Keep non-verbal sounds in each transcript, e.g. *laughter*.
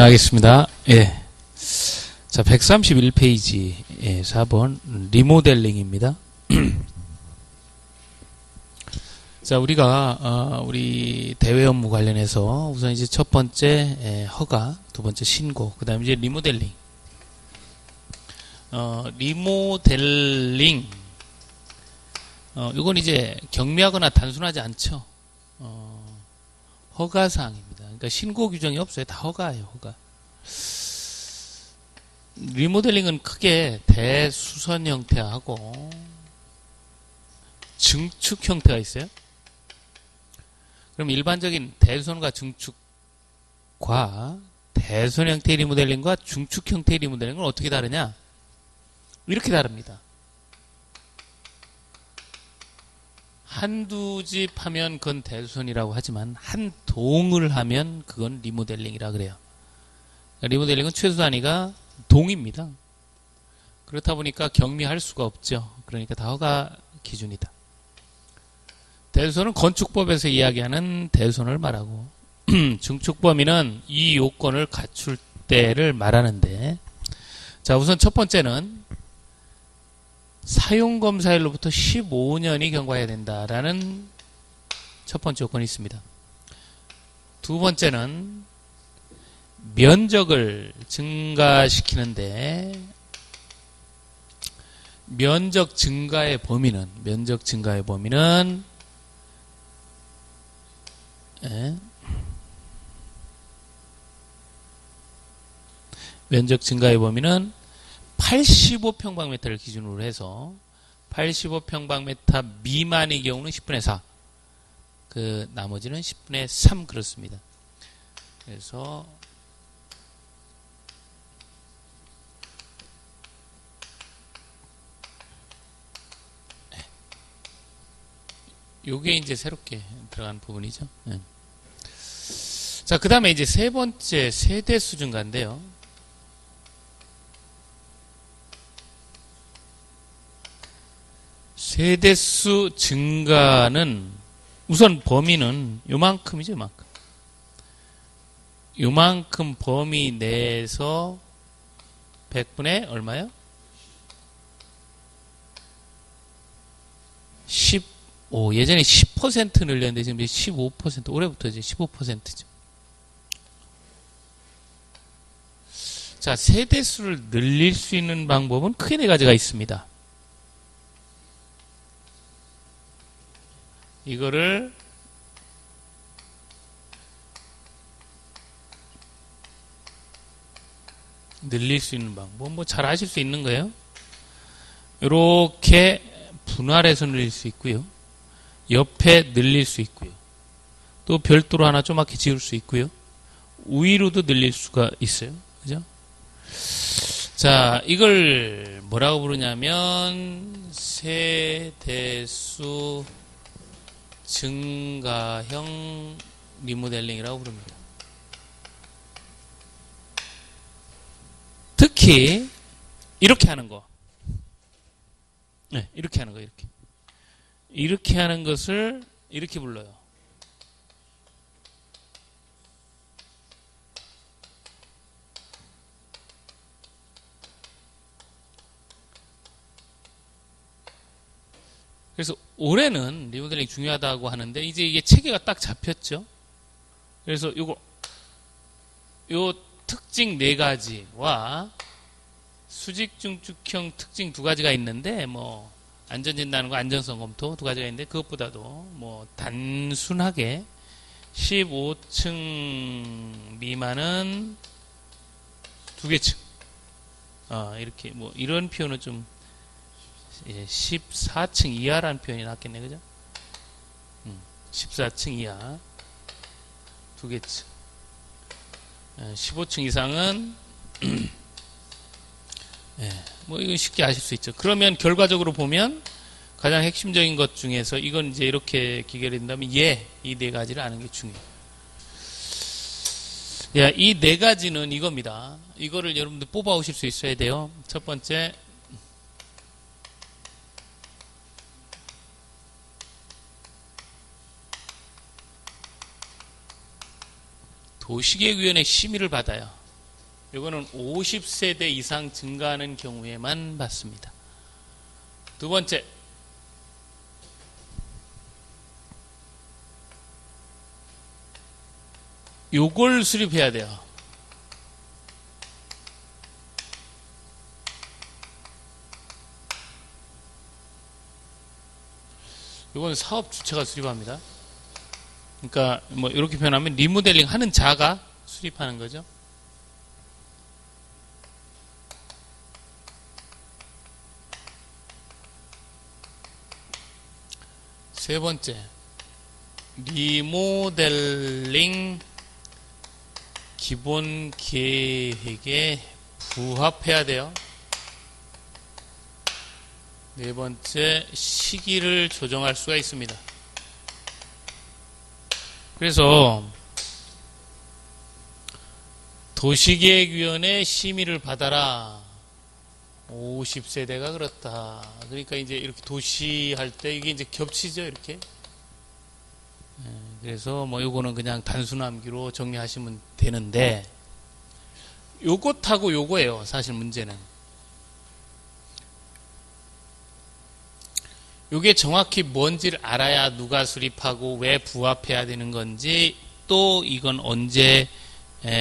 진행하겠습니다. 예. 자, 131페이지, 예, 4번, 리모델링입니다. *clears throat* 자, 우리가, 어, 우리 대외 업무 관련해서 우선 이제 첫 번째, 예, 허가, 두 번째 신고, 그 다음에 이제 리모델링. 어, 리모델링. 어, 이건 이제 경미하거나 단순하지 않죠. 어, 허가사항입니다. 그러니까 신고 규정이 없어요. 다 허가예요, 허가. 리모델링은 크게 대수선 형태하고 증축 형태가 있어요. 그럼 일반적인 대수선과 증축과 대선 형태의 리모델링과 중축 형태의 리모델링은 어떻게 다르냐? 이렇게 다릅니다. 한두 집 하면 그건 대수선이라고 하지만 한 동을 하면 그건 리모델링이라 그래요. 리모델링은 최소 단위가 동입니다. 그렇다 보니까 경미할 수가 없죠. 그러니까 다 허가 기준이다. 대수선은 건축법에서 이야기하는 대수선을 말하고 *clears throat* 중축 범위는 이 요건을 갖출 때를 말하는데 자 우선 첫 번째는 사용검사일로부터 15년이 경과해야 된다라는 첫 번째 요건이 있습니다. 두 번째는 면적을 증가시키는데 면적 증가의 범위는 면적 증가의 범위는 에? 면적 증가의 범위는 85평방미터를 기준으로 해서 85평방미터 미만의 경우는 10분의 4. 그 나머지는 10분의 3 그렇습니다. 그래서 요게 이제 새롭게 들어간 부분이죠. 네. 자, 그 다음에 이제 세 번째 세대 수준가인데요. 세대수 증가는 우선 범위는 요만큼이죠, 요만큼. 요만큼 범위 내에서 100분의 얼마요? 15. 예전에 10% 늘렸는데 지금 15%, 올해부터 이제 15%죠. 자, 세대수를 늘릴 수 있는 방법은 크게 네 가지가 있습니다. 이거를 늘릴 수 있는 방법 뭐 잘 아실 수 있는 거예요. 이렇게 분할해서 늘릴 수 있고요. 옆에 늘릴 수 있고요. 또 별도로 하나 조그맣게 지을 수 있고요. 위로도 늘릴 수가 있어요. 그죠? 자, 이걸 뭐라고 부르냐면 세대수 증가형 리모델링이라고 부릅니다. 특히 이렇게 하는 거. 네, 이렇게 하는 거 이렇게. 이렇게 하는 것을 이렇게 불러요. 그래서 올해는 리모델링 중요하다고 하는데 이제 이게 체계가 딱 잡혔죠. 그래서 요거 요 특징 네 가지와 수직 중축형 특징 두 가지가 있는데 뭐 안전 진단과 안전성 검토 두 가지가 있는데 그것보다도 뭐 단순하게 15층 미만은 두 개층 어, 이렇게 뭐 이런 표현은 좀 14층 이하라는 표현이 낫겠네, 그죠? 14층 음, 이하. 두 개층. 15층 이상은, *clears throat* 예, 뭐, 이건 쉽게 아실 수 있죠. 그러면 결과적으로 보면 가장 핵심적인 것 중에서 이건 이제 이렇게 기계를 된다면 예, 이 네 가지를 아는 게 중요해요. 야, 이네 가지는 이겁니다. 이거를 여러분들 뽑아 오실 수 있어야 돼요. 첫 번째, 도시계획위원회 심의를 받아요. 이거는 50세대 이상 증가하는 경우에만 받습니다. 두 번째, 요걸 수립해야 돼요. 이건 사업 주체가 수립합니다. 그러니까 뭐 이렇게 표현하면 리모델링 하는 자가 수립하는 거죠. 세 번째, 리모델링 기본 계획에 부합해야 돼요. 네 번째, 시기를 조정할 수가 있습니다. 그래서 도시계획위원회 심의를 받아라. 50세대가 그렇다. 그러니까 이제 이렇게 도시 할 때 이게 이제 겹치죠, 이렇게. 예, 그래서 뭐 요거는 그냥 단순 암기로 정리하시면 되는데 요것하고 요거예요, 사실 문제는. 요게 정확히 뭔지를 알아야 누가 수립하고 왜 부합해야 되는 건지 또 이건 언제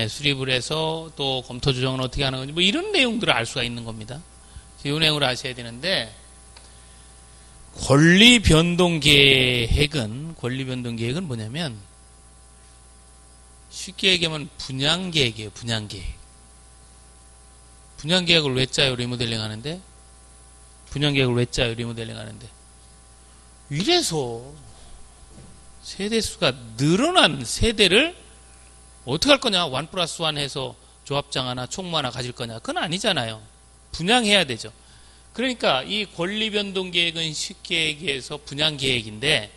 수립을 해서 또 검토 조정은 어떻게 하는 건지 뭐 이런 내용들을 알 수가 있는 겁니다. 이 내용을 아셔야 되는데 권리 변동 계획은 권리 변동 계획은 뭐냐면 쉽게 얘기하면 분양 계획이에요. 분양 계획. 분양 계획을 왜 짜요? 리모델링 하는데 분양 계획을 왜 짜요? 리모델링 하는데 이래서 세대수가 늘어난 세대를 어떻게 할 거냐? 완 플러스 완 해서 조합장 하나, 총무 하나 가질 거냐? 그건 아니잖아요. 분양해야 되죠. 그러니까 이 권리 변동 계획은 쉽게 얘기해서 분양 계획인데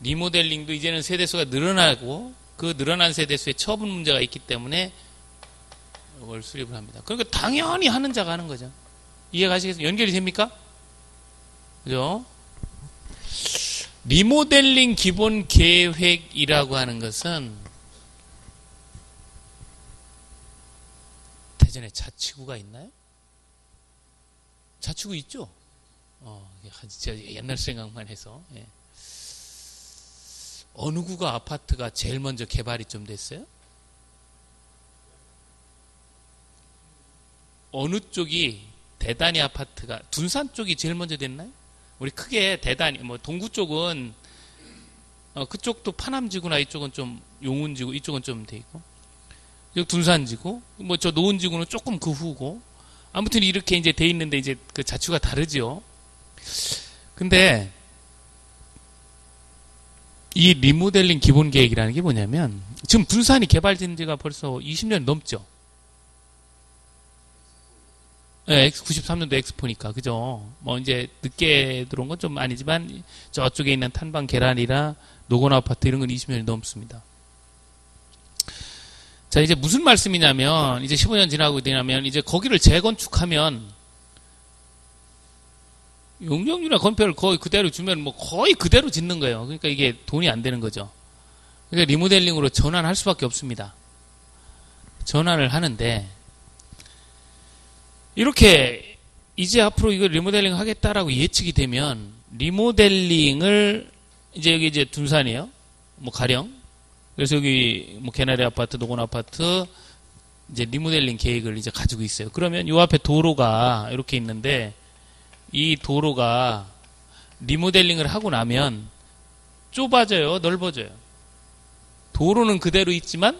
리모델링도 이제는 세대수가 늘어나고 그 늘어난 세대수에 처분 문제가 있기 때문에 이걸 수립을 합니다. 그러니까 당연히 하는 자가 하는 거죠. 이해가시겠어요? 연결이 됩니까? 그죠? 리모델링 기본 계획이라고 하는 것은 대전에 자치구가 있나요? 자치구 있죠? 어, 진짜 옛날 생각만 해서. 예. 어느 구가 아파트가 제일 먼저 개발이 좀 됐어요? 어느 쪽이 대단히 아파트가 둔산 쪽이 제일 먼저 됐나요? 우리 크게 대단히 뭐 동구 쪽은 어, 그쪽도 파남지구나 이쪽은 좀 용운지구 이쪽은 좀 돼 있고 여기 둔산지구 뭐 저 노은지구는 조금 그 후고 아무튼 이렇게 이제 돼 있는데 이제 그 자취가 다르죠. 근데 이 리모델링 기본 계획이라는 게 뭐냐면 지금 분산이 개발된 지가 벌써 20년 넘죠. 네, 93년도 엑스포니까 그죠. 뭐 이제 늦게 들어온 건 좀 아니지만 저쪽에 있는 탄방 계란이라 노건 아파트 이런 건 20년이 넘습니다. 자, 이제 무슨 말씀이냐면, 이제 15년 지나고 되냐면, 이제 거기를 재건축하면, 용적률이나 건폐를 거의 그대로 주면 뭐 거의 그대로 짓는 거예요. 그러니까 이게 돈이 안 되는 거죠. 그러니까 리모델링으로 전환할 수밖에 없습니다. 전환을 하는데, 이렇게 이제 앞으로 이거 리모델링 하겠다라고 예측이 되면, 리모델링을 이제 여기 이제 둔산이에요. 뭐 가령 그래서 여기 뭐 개나리 아파트, 노건 아파트 이제 리모델링 계획을 이제 가지고 있어요. 그러면 요 앞에 도로가 이렇게 있는데 이 도로가 리모델링을 하고 나면 좁아져요, 넓어져요. 도로는 그대로 있지만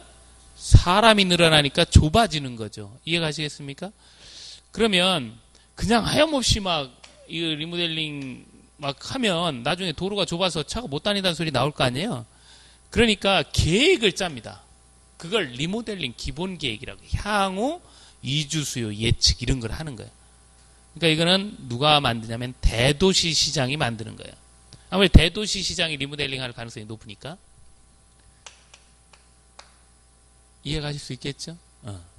사람이 늘어나니까 좁아지는 거죠. 이해가시겠습니까? 그러면 그냥 하염없이 막 이 리모델링 막 하면 나중에 도로가 좁아서 차가 못 다니다는 소리 나올 거 아니에요? 그러니까 계획을 짭니다. 그걸 리모델링 기본 계획이라고 향후 이주 수요 예측 이런 걸 하는 거예요. 그러니까 이거는 누가 만드냐면 대도시 시장이 만드는 거예요. 아무래도 대도시 시장이 리모델링 할 가능성이 높으니까 이해 가실 수 있겠죠? 어.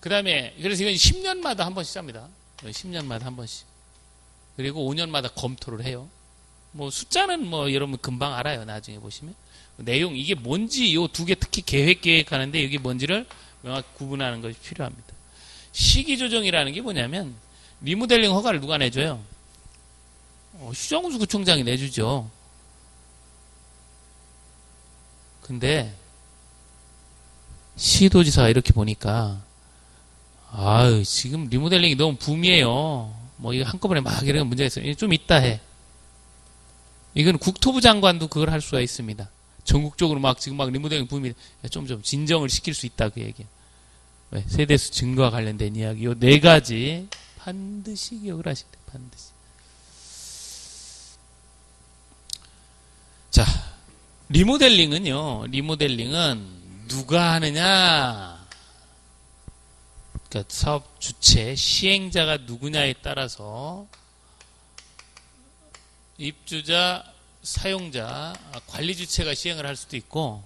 그 다음에 그래서 이건 10년마다 한 번씩 짭니다. 10년마다 한 번씩. 그리고 5년마다 검토를 해요. 뭐 숫자는 뭐 여러분 금방 알아요. 나중에 보시면. 내용 이게 뭔지 이두개 특히 계획 계획하는데 이게 뭔지를 명확히 구분하는 것이 필요합니다. 시기 조정이라는 게 뭐냐면 리모델링 허가를 누가 내줘요? 어, 휴정수 구청장이 내주죠. 근데 시도지사가 이렇게 보니까 아유 지금 리모델링이 너무 붐이에요. 뭐 이거 한꺼번에 막 이런 문제가 있어요. 좀 있다 해. 이건 국토부 장관도 그걸 할 수가 있습니다. 전국적으로 막 지금 막 리모델링 붐이 좀 좀 진정을 시킬 수 있다 그 얘기야. 왜? 세대수 증가와 관련된 이야기 요 네 가지 반드시 기억을 하셔야 돼. 반드시. 자, 리모델링은요. 리모델링은 누가 하느냐? 그러니까 사업 주체 시행자가 누구냐에 따라서 입주자, 사용자, 관리 주체가 시행을 할 수도 있고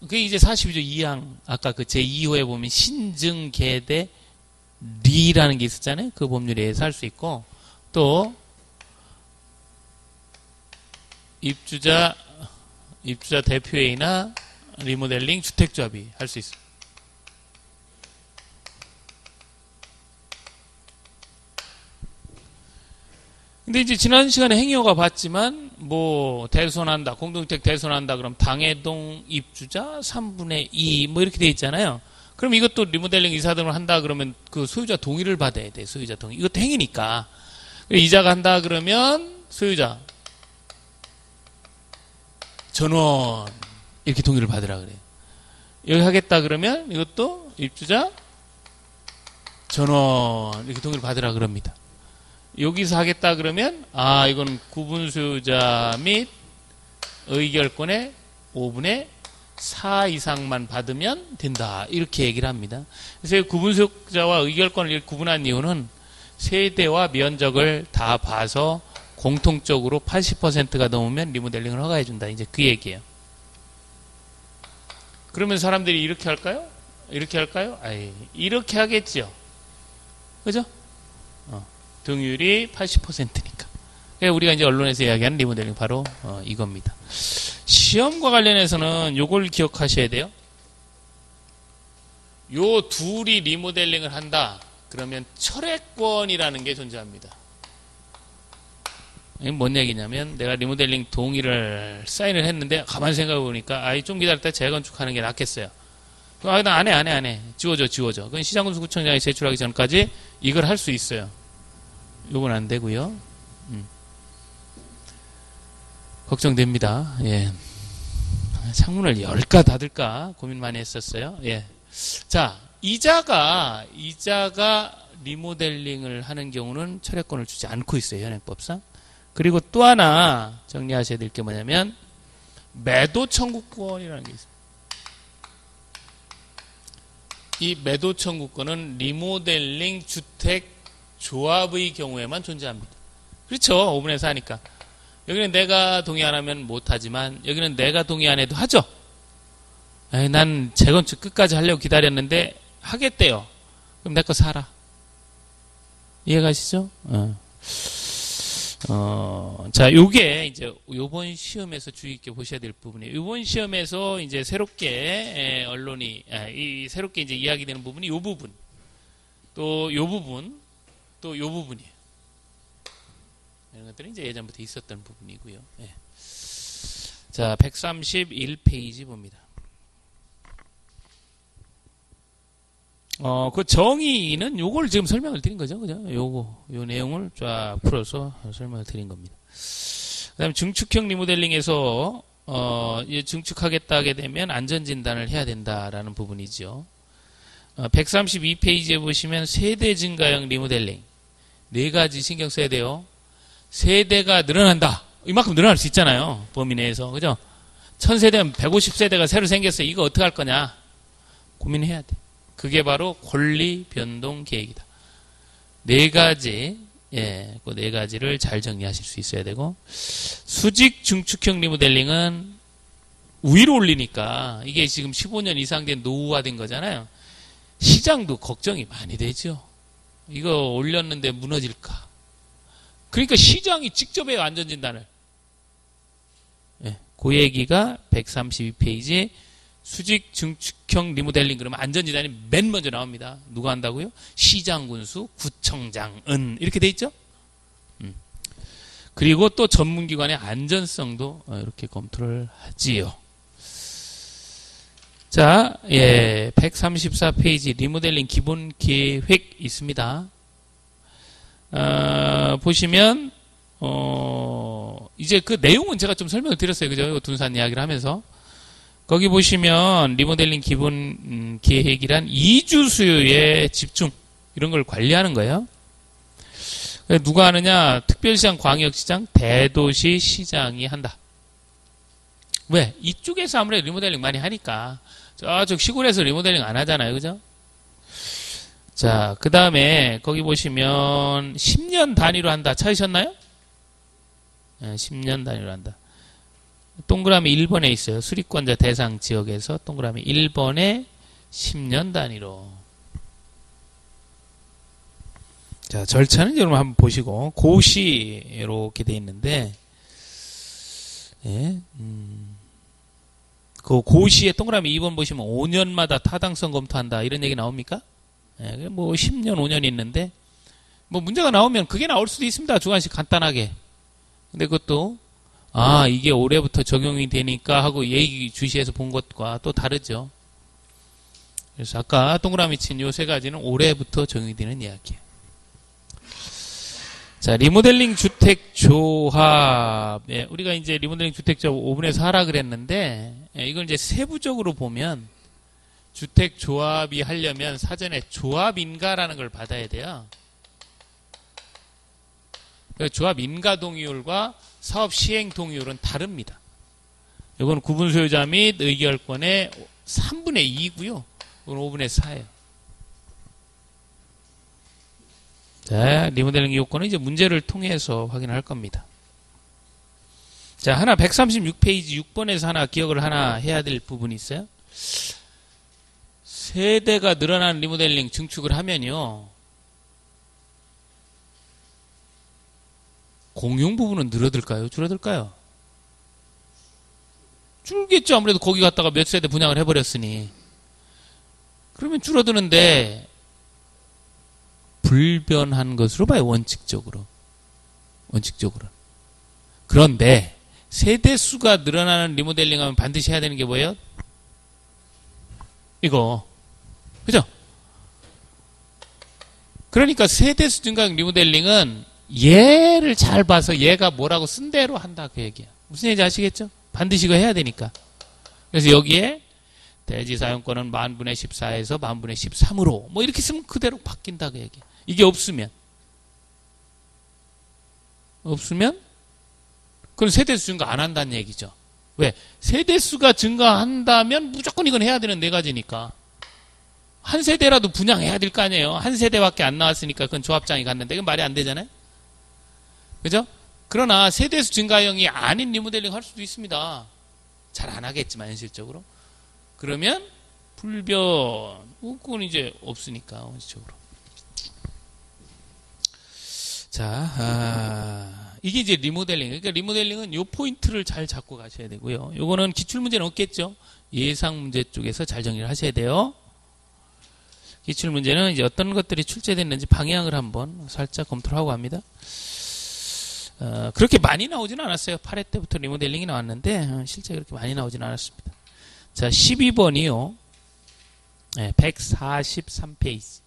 그게 이제 42조 2항 아까 그 제2호에 보면 신증 계대 리라는 게 있었잖아요. 그 법률에 의해서 할 수 있고 또 입주자 입주자 대표회의나 리모델링 주택조합이 할 수 있습니다. 근데 이제 지난 시간에 행여가 봤지만 뭐 대손한다 공동주택 대손한다 그럼 당해동 입주자 3분의 2 뭐 이렇게 돼 있잖아요. 그럼 이것도 리모델링 이사 등을 한다 그러면 그 소유자 동의를 받아야 돼 소유자 동의 이것도 행위니까 이자가 한다 그러면 소유자 전원 이렇게 동의를 받으라 그래요. 여기 하겠다 그러면 이것도 입주자 전원 이렇게 동의를 받으라 그럽니다. 여기서 하겠다 그러면 아 이건 구분 소유자 및 의결권의 5분의 4 이상만 받으면 된다 이렇게 얘기를 합니다. 그래서 구분 소유자와 의결권을 구분한 이유는 세대와 면적을 다 봐서 공통적으로 80%가 넘으면 리모델링을 허가해 준다. 이제 그 얘기예요. 그러면 사람들이 이렇게 할까요? 이렇게 할까요? 아이, 이렇게 하겠죠. 그죠? 어, 등율이 80%니까. 우리가 이제 언론에서 이야기하는 리모델링 바로 어, 이겁니다. 시험과 관련해서는 요걸 기억하셔야 돼요. 요 둘이 리모델링을 한다. 그러면 철회권이라는 게 존재합니다. 뭔 얘기냐면 내가 리모델링 동의를 사인을 했는데 가만 생각해 보니까 아이 좀 기다렸다 재건축하는 게 낫겠어요. 아, 나 안 해, 안 해, 안 해. 지워져, 지워져. 그건 시장군수구청장이 제출하기 전까지 이걸 할 수 있어요. 요건 안 되고요. 음. 걱정됩니다. 예. 창문을 열까 닫을까 고민 많이 했었어요. 예. 자, 이자가, 이자가 리모델링을 하는 경우는 철회권을 주지 않고 있어요. 현행법상. 그리고 또 하나 정리하셔야 될 게 뭐냐면 매도 청구권이라는 게 있습니다. 이 매도 청구권은 리모델링 주택 조합의 경우에만 존재합니다. 그렇죠. 5분에서 하니까. 여기는 내가 동의 안 하면 못하지만 여기는 내가 동의 안 해도 하죠. 에이, 난 재건축 끝까지 하려고 기다렸는데 하겠대요. 그럼 내 거 사라. 이해가시죠? 어. 어, 자, 요게 이제 요번 시험에서 주의 있게 보셔야 될 부분이에요. 요번 시험에서 이제 새롭게 에, 언론이 아, 이 새롭게 이제 이야기되는 부분이 요 부분. 또 요 부분. 또 요 부분이에요. 이런 것들은 이제 예전부터 있었던 부분이고요. 예. 자, 131페이지 봅니다. 어, 그 정의는 요걸 지금 설명을 드린 거죠. 그죠? 요거, 요 내용을 쫙 풀어서 설명을 드린 겁니다. 그 다음에 증축형 리모델링에서, 어, 증축하겠다 하게 되면 안전진단을 해야 된다라는 부분이죠. 어, 132페이지에 보시면 세대 증가형 리모델링. 네 가지 신경 써야 돼요. 세대가 늘어난다. 이만큼 늘어날 수 있잖아요. 범위 내에서. 그죠? 1000세대면 150세대가 새로 생겼어요. 이거 어떻게 할 거냐? 고민해야 돼. 그게 바로 권리 변동 계획이다. 네 가지, 예, 그 네 가지를 잘 정리하실 수 있어야 되고, 수직 중축형 리모델링은 위로 올리니까 이게 지금 15년 이상 된 노후화된 거잖아요. 시장도 걱정이 많이 되죠. 이거 올렸는데 무너질까. 그러니까 시장이 직접 해요, 안전 진단을. 예, 그 얘기가 132페이지 수직 증축형 리모델링 그러면 안전지단이 맨 먼저 나옵니다. 누가 한다고요? 시장 군수, 구청장은 이렇게 돼 있죠? 음. 그리고 또 전문기관의 안전성도 어, 이렇게 검토를 하지요. 자, 예, 134페이지 리모델링 기본 계획 있습니다. 어, 보시면 어, 이제 그 내용은 제가 좀 설명을 드렸어요. 그죠? 둔산 이야기를 하면서. 거기 보시면 리모델링 기본 음, 계획이란 이주 수요에 집중 이런 걸 관리하는 거예요. 누가 하느냐? 특별시장, 광역시장, 대도시 시장이 한다. 왜? 이쪽에서 아무래도 리모델링 많이 하니까 저쪽 시골에서 리모델링 안 하잖아요, 그죠? 자, 그 다음에 거기 보시면 10년 단위로 한다. 찾으셨나요? 네, 10년 단위로 한다. 동그라미 1번에 있어요. 수리권자 대상 지역에서 동그라미 1번에 10년 단위로. 자, 절차는 여러분 한번 보시고, 고시 이렇게 돼 있는데, 예, 음, 그 고시에 동그라미 2번 보시면 5년마다 타당성 검토한다. 이런 얘기 나옵니까? 예, 뭐 10년, 5년 있는데, 뭐 문제가 나오면 그게 나올 수도 있습니다. 주관식 간단하게. 근데 그것도 아, 이게 올해부터 적용이 되니까 하고 얘기 주시해서 본 것과 또 다르죠. 그래서 아까 동그라미 친 요 세 가지는 올해부터 적용이 되는 이야기예요. 자, 리모델링 주택 조합. 예, 우리가 이제 리모델링 주택 조합 5분에서 하라 그랬는데, 예, 이걸 이제 세부적으로 보면, 주택 조합이 하려면 사전에 조합인가라는 걸 받아야 돼요. 조합 인가 동의율과 사업 시행 동의율은 다릅니다. 이건 구분 소유자 및 의결권의 3분의 2고요. 이건 5분의 4예요. 자, 리모델링 요건은 이제 문제를 통해서 확인할 겁니다. 자, 하나 136페이지 6번에서 하나 기억을 하나 해야 될 부분이 있어요. 세대가 늘어난 리모델링 증축을 하면요. 공용 부분은 늘어들까요? 줄어들까요? 줄겠죠. 아무래도 거기 갔다가 몇 세대 분양을 해버렸으니. 그러면 줄어드는데, 불변한 것으로 봐요. 원칙적으로. 원칙적으로. 그런데, 세대수가 늘어나는 리모델링 하면 반드시 해야 되는 게 뭐예요? 이거. 그죠? 그러니까 세대수 증가형 리모델링은 얘를 잘 봐서 얘가 뭐라고 쓴 대로 한다 그 얘기야. 무슨 얘기인지 아시겠죠? 반드시 이거 해야 되니까. 그래서 여기에 대지 사용권은 만분의 14에서 만분의 13으로 뭐 이렇게 쓰면 그대로 바뀐다 그 얘기야. 이게 없으면 없으면 그럼 세대수 증가 안 한다는 얘기죠. 왜? 세대수가 증가한다면 무조건 이건 해야 되는 네 가지니까. 한 세대라도 분양해야 될 거 아니에요. 한 세대밖에 안 나왔으니까 그건 조합장이 갔는데 그건 말이 안 되잖아요. 그죠? 그러나 세대수 증가형이 아닌 리모델링 할 수도 있습니다. 잘 안 하겠지만 현실적으로. 그러면 불변 그건 이제 없으니까 원칙적으로. 자, 아, 이게 이제 리모델링. 그러니까 리모델링은 요 포인트를 잘 잡고 가셔야 되고요. 요거는 기출 문제는 없겠죠. 예상 문제 쪽에서 잘 정리를 하셔야 돼요. 기출 문제는 이제 어떤 것들이 출제됐는지 방향을 한번 살짝 검토를 하고 합니다. 어, 그렇게 많이 나오지는 않았어요. 8회 때부터 리모델링이 나왔는데 어, 실제 그렇게 많이 나오지는 않았습니다. 자, 12번이요. 네, 143페이지.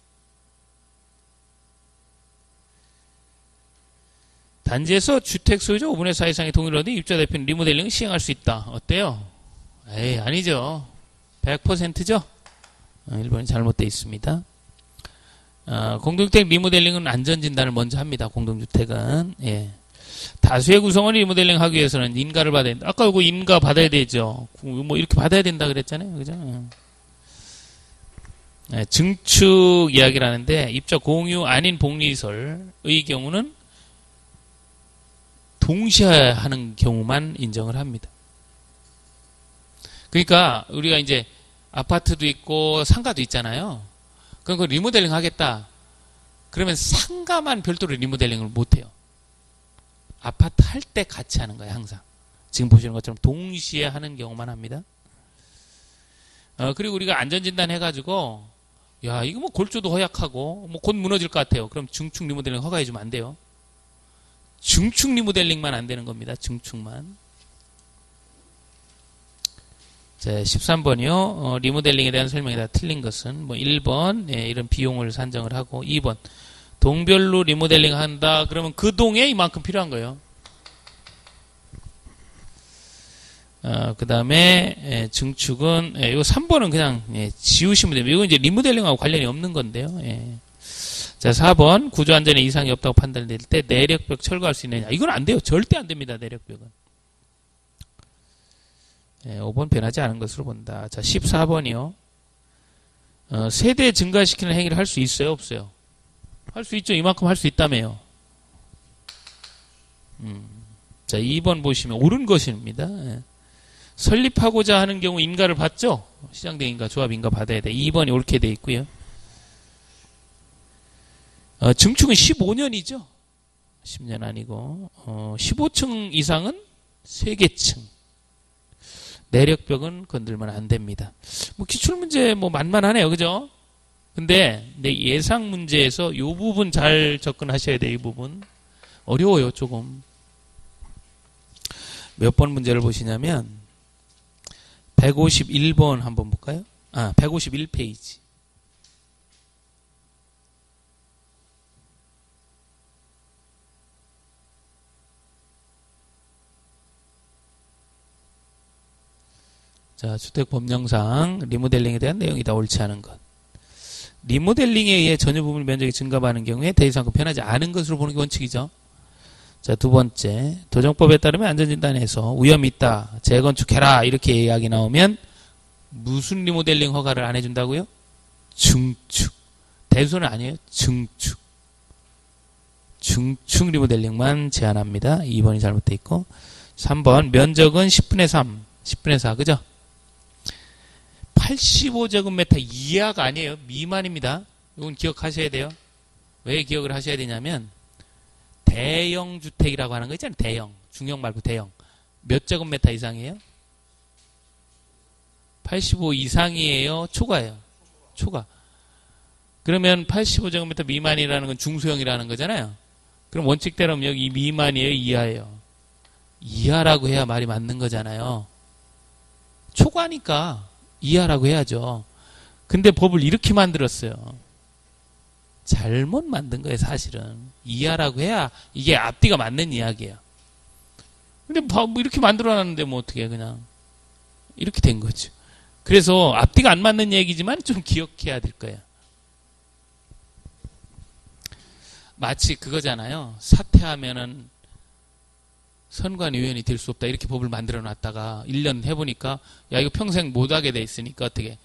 단지에서 주택 소유자 5분의 4 이상의 동의를 얻은 입자 대표는 리모델링을 시행할 수 있다. 어때요? 에이, 아니죠. 100%죠? 1번이 어, 잘못되어 있습니다. 어, 공동주택 리모델링은 안전진단을 먼저 합니다. 공동주택은. 예. 다수의 구성원 리모델링 하기 위해서는 인가를 받아야 된다. 아까 이거 인가 받아야 되죠. 뭐 이렇게 받아야 된다 그랬잖아요. 그죠? 네, 증축 이야기를 하는데 입자 공유 아닌 복리설의 경우는 동시에 하는 경우만 인정을 합니다. 그러니까 우리가 이제 아파트도 있고 상가도 있잖아요. 그럼 그 리모델링 하겠다. 그러면 상가만 별도로 리모델링을 못 해요. 아파트 할 때 같이 하는 거예요, 항상. 지금 보시는 것처럼 동시에 하는 경우만 합니다. 어, 그리고 우리가 안전진단 해가지고, 야, 이거 뭐 골조도 허약하고, 뭐 곧 무너질 것 같아요. 그럼 중축 리모델링 허가해주면 안 돼요. 중축 리모델링만 안 되는 겁니다. 중축만. 자, 13번이요. 어, 리모델링에 대한 설명이 다 틀린 것은 뭐 1번 예, 이런 비용을 산정을 하고 2번 동별로 리모델링 한다. 그러면 그 동에 이만큼 필요한 거예요. 어, 그 다음에, 예, 증축은, 예, 요 3번은 그냥, 예, 지우시면 됩니다. 이건 이제 리모델링하고 관련이 없는 건데요. 예. 자, 4번, 구조 안전에 이상이 없다고 판단될 때 내력벽 철거할 수 있느냐. 이건 안 돼요. 절대 안 됩니다. 내력벽은. 예, 5번 변하지 않은 것으로 본다. 자, 14번이요. 어, 세대 증가시키는 행위를 할 수 있어요? 없어요? 할 수 있죠. 이만큼 할 수 있다며요. 음. 자, 2번 보시면 옳은 것입니다. 예. 설립하고자 하는 경우 인가를 받죠? 시장대 인가, 조합 인가 받아야 돼. 2번이 옳게 돼 있고요. 어, 증축은 15년이죠. 10년 아니고 어, 15층 이상은 세개층 내력벽은 건들면 안 됩니다. 뭐 기출 문제 뭐 만만하네요. 그죠? 근데 내 예상 문제에서 이 부분 잘 접근하셔야 돼요. 이 부분. 어려워요, 조금. 몇 번 문제를 보시냐면 151번 한번 볼까요? 아, 151페이지. 자, 주택 법령상 리모델링에 대한 내용이 다 옳지 않은 것. 리모델링에 의해 전유 부분 면적이 증가하는 경우에 대상금 변하지 않은 것으로 보는 게 원칙이죠. 자, 두 번째. 도정법에 따르면 안전진단에서 위험이 있다. 재건축해라. 이렇게 이야기 나오면 무슨 리모델링 허가를 안 해준다고요? 증축. 대수는 아니에요. 증축. 중축 리모델링만 제한합니다. 2번이 잘못되어 있고. 3번. 면적은 10분의 3. 10분의 4. 그죠? 85제곱미터 이하가 아니에요. 미만입니다. 이건 기억하셔야 돼요. 왜 기억을 하셔야 되냐면 대형 주택이라고 하는 거 있잖아요. 대형. 중형 말고 대형. 몇 제곱미터 이상이에요? 85 이상이에요? 초과예요? 초과. 그러면 85제곱미터 미만이라는 건 중소형이라는 거잖아요. 그럼 원칙대로 여기 미만이에요? 이하예요? 이하라고 해야 말이 맞는 거잖아요. 초과니까 이하라고 해야죠. 근데 법을 이렇게 만들었어요. 잘못 만든 거예요, 사실은. 이하라고 해야 이게 앞뒤가 맞는 이야기예요. 근데 뭐 이렇게 만들어놨는데 뭐 어떻게 그냥 이렇게 된 거죠. 그래서 앞뒤가 안 맞는 얘기지만 좀 기억해야 될 거예요. 마치 그거잖아요. 사퇴하면은 선관위원이 될 수 없다. 이렇게 법을 만들어 놨다가 1년 해보니까 야 이거 평생 못하게 돼 있으니까 어떻게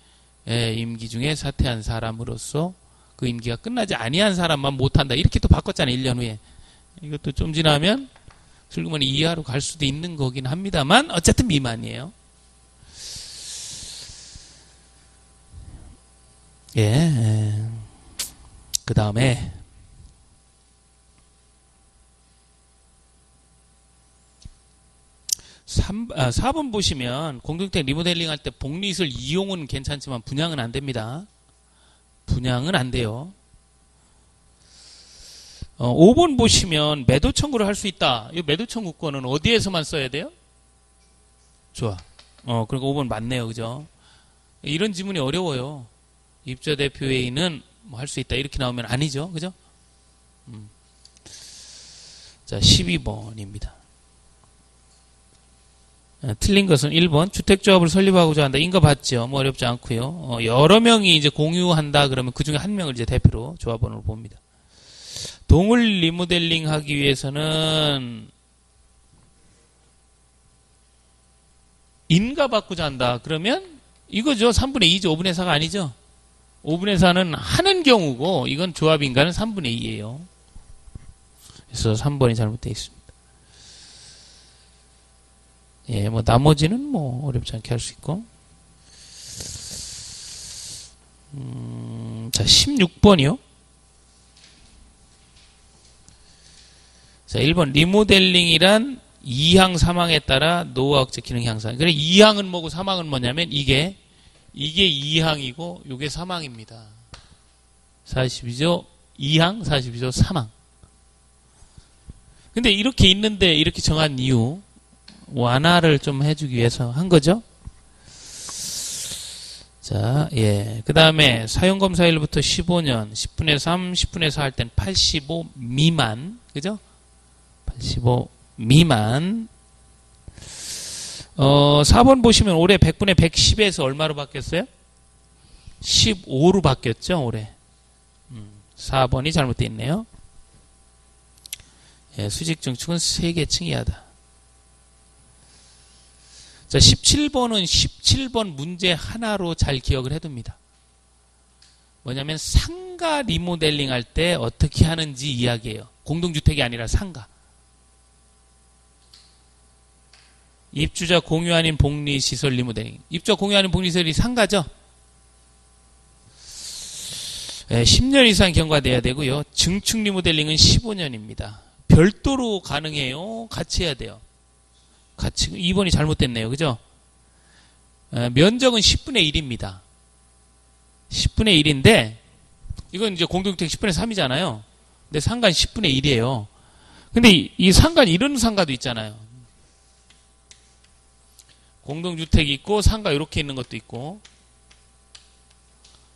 예, 임기 중에 사퇴한 사람으로서 그 임기가 끝나지 아니한 사람만 못한다. 이렇게 또 바꿨잖아요. 1년 후에. 이것도 좀 지나면 슬그머니 이하로 갈 수도 있는 거긴 합니다만 어쨌든 미만이에요. 예. 예. 그 다음에 3, 아, 4번 보시면 공동주택 리모델링 할 때 복리시설 이용은 괜찮지만 분양은 안 됩니다. 분양은 안 돼요. 어, 5번 보시면 매도 청구를 할 수 있다. 이 매도 청구권은 어디에서만 써야 돼요? 좋아. 어, 그러니까 5번 맞네요. 그죠? 이런 지문이 어려워요. 입자 대표 회의는 뭐 할 수 있다. 이렇게 나오면 아니죠. 그죠? 음. 자, 12번입니다. 어, 틀린 것은 1번 주택조합을 설립하고자 한다. 인가 받죠. 뭐 어렵지 않고요. 어, 여러 명이 이제 공유한다 그러면 그 중에 한 명을 이제 대표로 조합원으로 봅니다. 동을 리모델링 하기 위해서는 인가 받고자 한다. 그러면 이거죠. 3분의 2죠. 5분의 4가 아니죠. 5분의 4는 하는 경우고 이건 조합 인가는 3분의 2예요. 그래서 3번이 잘못되어 있습니다. 예, 뭐 나머지는 뭐 어렵지 않게 할 수 있고. 음, 자, 16번이요. 자, 1번 리모델링이란 2항 3항에 따라 억제 기능 향상. 그래 2항은 뭐고 3항은 뭐냐면 이게 이게 2항이고 요게 3항입니다. 42조 2항, 42조 3항. 근데 이렇게 있는데 이렇게 정한 이유 완화를 좀 해주기 위해서 한 거죠. 자, 예. 그 다음에 사용검사일부터 15년, 10분의 3, 10분의 4 할 땐 85 미만, 그죠? 85 미만. 어, 4번 보시면 올해 100분의 110에서 얼마로 바뀌었어요? 15로 바뀌었죠, 올해. 4번이 잘못되어 있네요. 예, 수직 증축은 3개 층이하다. 자, 17번은 17번 문제 하나로 잘 기억을 해둡니다. 뭐냐면 상가 리모델링 할 때 어떻게 하는지 이야기예요. 공동주택이 아니라 상가. 입주자 공유 아닌 복리 시설 리모델링. 입주자 공유 아닌 복리 시설이 상가죠? 예, 10년 이상 경과돼야 되고요. 증축 리모델링은 15년입니다. 별도로 가능해요? 같이 해야 돼요. 같이 2번이 잘못됐네요. 그죠? 에, 면적은 10분의 1입니다. 10분의 1인데 이건 이제 공동주택 10분의 3이잖아요. 근데 상간 10분의 1이에요. 근데 이, 이 상간 이런 상가도 있잖아요. 공동주택이 있고 상가 이렇게 있는 것도 있고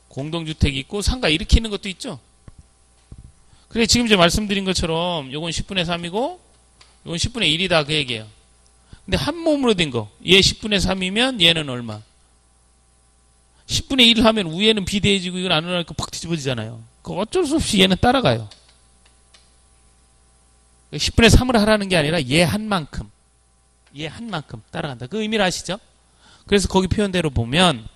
공동주택이 있고 상가 이렇게 있는 것도 있죠. 그래 지금 이제 말씀드린 것처럼 요건 10분의 3이고 요건 10분의 1이다 그 얘기예요. 근데 한 몸으로 된 거. 얘 10분의 3이면 얘는 얼마? 10분의 1 하면 위에는 비대해지고 이건 안 올라가니까 팍 뒤집어지잖아요. 그 어쩔 수 없이 얘는 따라가요. 10분의 3을 하라는 게 아니라 얘 한 만큼. 얘 한 만큼 따라간다. 그 의미를 아시죠? 그래서 거기 표현대로 보면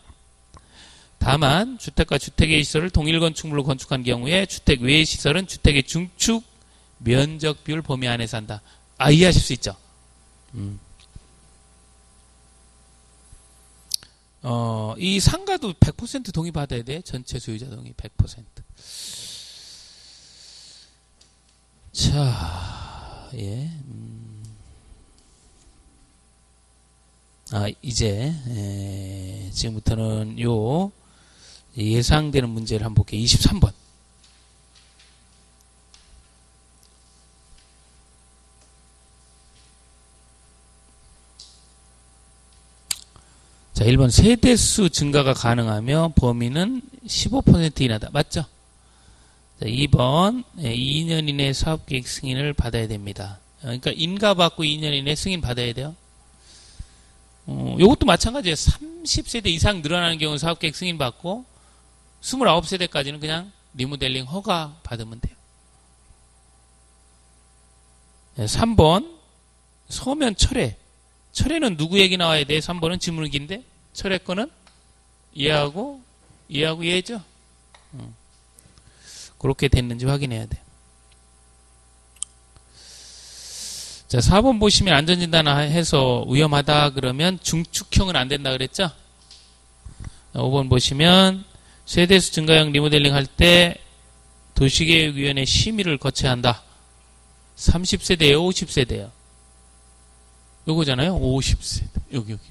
다만 주택과 주택의 시설을 동일 건축물로 건축한 경우에 주택 외의 시설은 주택의 중축 면적 비율 범위 안에서 한다. 아 이해하실 수 있죠? 음. 어, 이 상가도 100% 동의 받아야 돼. 전체 소유자 동의 100%. 자, 예. 음. 아, 이제, 에, 지금부터는 요 예상되는 문제를 한번 볼게요. 23번. 자, 1번 세대수 증가가 가능하며 범위는 15% 이하다. 맞죠? 자, 2번 2년 이내 사업계획 승인을 받아야 됩니다. 그러니까 인가 받고 2년 이내 승인 받아야 돼요. 어, 이것도 마찬가지예요. 30세대 이상 늘어나는 경우 사업계획 승인 받고 29세대까지는 그냥 리모델링 허가 받으면 돼요. 3번 서면 철회. 철회는 누구 얘기 나와야 돼? 3번은 지문기인데 철회 거는 얘하고 얘하고 얘죠. 어. 그렇게 됐는지 확인해야 돼. 자, 4번 보시면 안전진단 해서 위험하다 그러면 중축형은 안 된다 그랬죠? 5번 보시면 세대수 증가형 리모델링 할 때 도시계획위원회 심의를 거쳐야 한다. 30세대에요, 50세대요? 요거잖아요. 50세대. 여기 여기.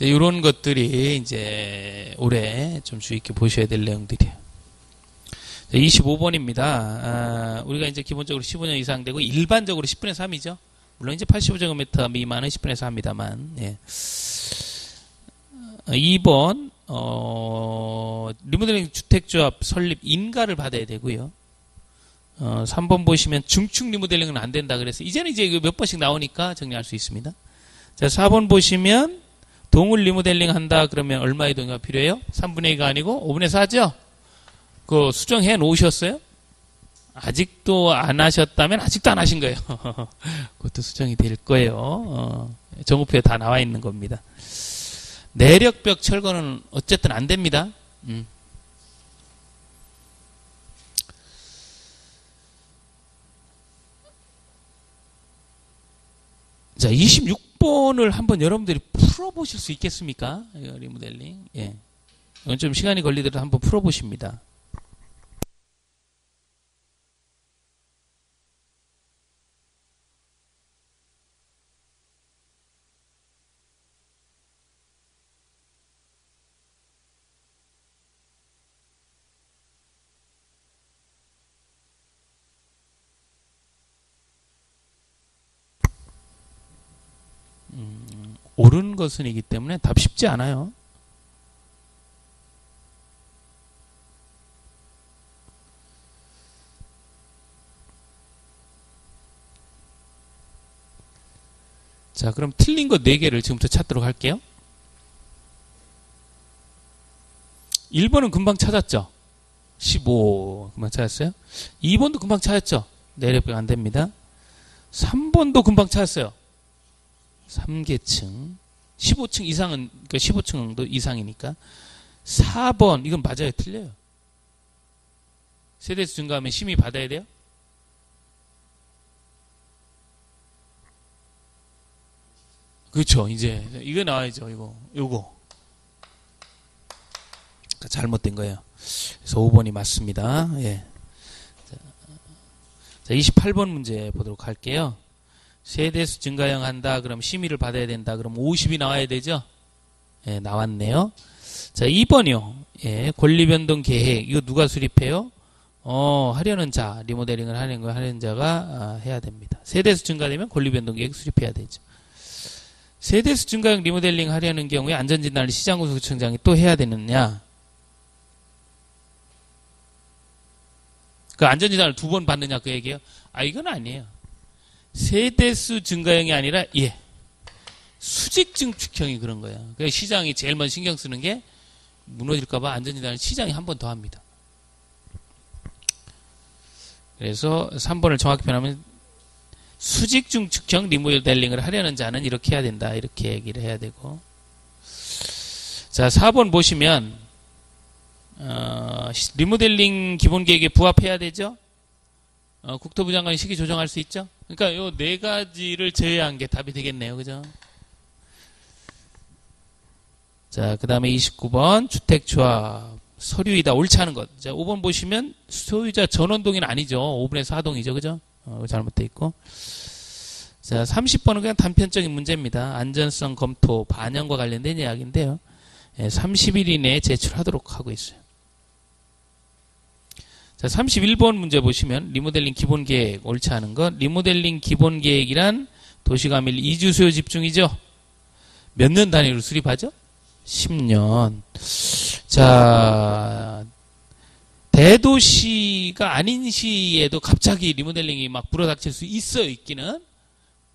이런 것들이 이제 올해 좀 주의 깊게 보셔야 될 내용들이에요. 25번입니다. 아, 우리가 이제 기본적으로 15년 이상 되고 일반적으로 10분의 3이죠. 물론 이제 85제곱미터 미만은 10분의 4입니다만. 예. 2번 어, 리모델링 주택조합 설립 인가를 받아야 되고요. 어, 3번 보시면 중축 리모델링은 안 된다 그래서 이제는 이제 몇 번씩 나오니까 정리할 수 있습니다. 자, 4번 보시면 동을 리모델링 한다 그러면 얼마의 동의가 필요해요? 3분의 2가 아니고 5분의 4죠? 그 수정해 놓으셨어요? 아직도 안 하셨다면 아직도 안 하신 거예요. *laughs* 그것도 수정이 될 거예요. 어, 정오표에 다 나와 있는 겁니다. 내력벽 철거는 어쨌든 안 됩니다. 음. 자, 26번을 한번 여러분들이 풀어보실 수 있겠습니까? 리모델링. 예. 이건 좀 시간이 걸리더라도 한번 풀어보십니다. 옳은 것은이기 때문에 답 쉽지 않아요. 자, 그럼 틀린 거 4개를 지금부터 찾도록 할게요. 1번은 금방 찾았죠? 15 금방 찾았어요. 2번도 금방 찾았죠? 내력벽 안 됩니다. 3번도 금방 찾았어요. 3계층. 15층 이상은, 그러니까 15층도 이상이니까. 4번, 이건 맞아요? 틀려요? 세대수 증가하면 심의 받아야 돼요? 그렇죠. 이제 이거 나와야죠. 이거 요거 잘못된 거예요. 그래서 5번이 맞습니다. 예. 자, 28번 문제 보도록 할게요. 세대수 증가형 한다. 그럼 심의를 받아야 된다. 그럼 50이 나와야 되죠? 예, 나왔네요. 자, 2번이요. 예, 권리변동 계획. 이거 누가 수립해요? 어, 하려는 자, 리모델링을 하는 거 하려는 자가 아, 해야 됩니다. 세대수 증가되면 권리변동 계획 수립해야 되죠. 세대수 증가형 리모델링 하려는 경우에 안전진단을 시장구청장이 또 해야 되느냐? 그 안전진단을 두 번 받느냐 그 얘기예요? 아 이건 아니에요. 세대수 증가형이 아니라 예 수직 증축형이 그런 거야. 그 시장이 제일 먼저 신경 쓰는 게 무너질까봐 안전진단을 시장이 한 번 더 합니다. 그래서 3번을 정확히 표현하면 수직 중축형 리모델링을 하려는 자는 이렇게 해야 된다. 이렇게 얘기를 해야 되고. 자, 4번 보시면, 어, 리모델링 기본 계획에 부합해야 되죠? 어, 국토부 장관이 시기 조정할 수 있죠? 그러니까 요 네 가지를 제외한 게 답이 되겠네요. 그죠? 자, 그 다음에 29번, 주택조합, 서류이다, 옳지 않은 것. 자, 5번 보시면 소유자 전원 동의는 아니죠. 5분에서 하동이죠. 그죠? 어, 잘못돼 있고. 자, 30번은 그냥 단편적인 문제입니다. 안전성 검토, 반영과 관련된 이야기인데요. 예, 30일 이내에 제출하도록 하고 있어요. 자, 31번 문제 보시면 리모델링 기본 계획 옳지 않은 것. 리모델링 기본 계획이란 도시가밀 이주 수요 집중이죠. 몇 년 단위로 수립하죠? 10년. 자, 대도시가 아닌 시에도 갑자기 리모델링이 막 불어닥칠 수 있어요, 있기는.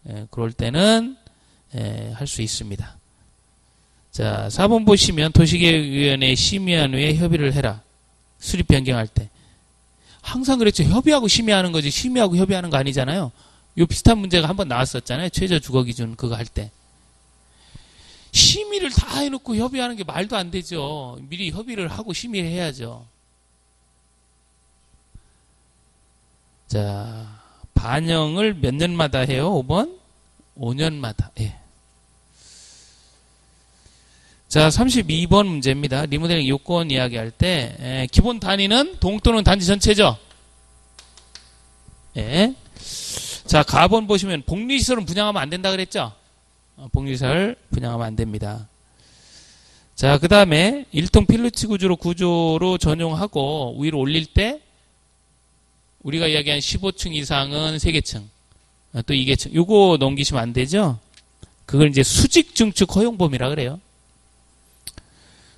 예, 그럴 때는 예, 할 수 있습니다. 자, 4번 보시면 도시계획위원회 심의한 후에 협의를 해라. 수립 변경할 때. 항상 그랬죠. 협의하고 심의하는 거지 심의하고 협의하는 거 아니잖아요. 요 비슷한 문제가 한번 나왔었잖아요. 최저 주거 기준 그거 할 때. 심의를 다 해놓고 협의하는 게 말도 안 되죠. 미리 협의를 하고 심의를 해야죠. 자, 반영을 몇 년마다 해요? 5번? 5년마다. 예. 자, 32번 문제입니다. 리모델링 요건 이야기할 때 에, 기본 단위는 동 또는 단지 전체죠. 예. 자, 가번 보시면 복리시설은 분양하면 안 된다 그랬죠? 어, 복리시설 분양하면 안 됩니다. 자, 그 다음에 일통 필로치 구조로 구조로 전용하고 위로 올릴 때 우리가 이야기한 15층 이상은 3개층, 아, 또 2개층. 요거 넘기시면 안 되죠? 그걸 이제 수직 증축 허용 범위라 그래요.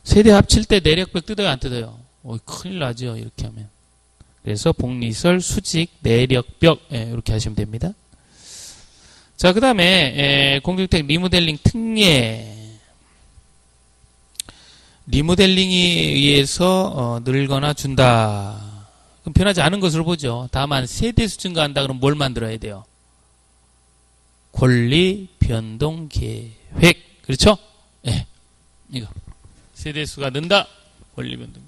세대 합칠 때 내력벽 뜯어요, 안 뜯어요? 어, 큰일 나죠, 이렇게 하면. 그래서 복리설, 수직, 내력벽, 예, 이렇게 하시면 됩니다. 자, 그 다음에, 공주택 리모델링 특례. 리모델링에 의해서 어, 늘거나 준다. 그럼 변하지 않은 것으로 보죠. 다만 세대수 증가한다 그러면 뭘 만들어야 돼요? 권리 변동 계획. 그렇죠? 예. 네. 이거. 세대수가 는다. 권리 변동.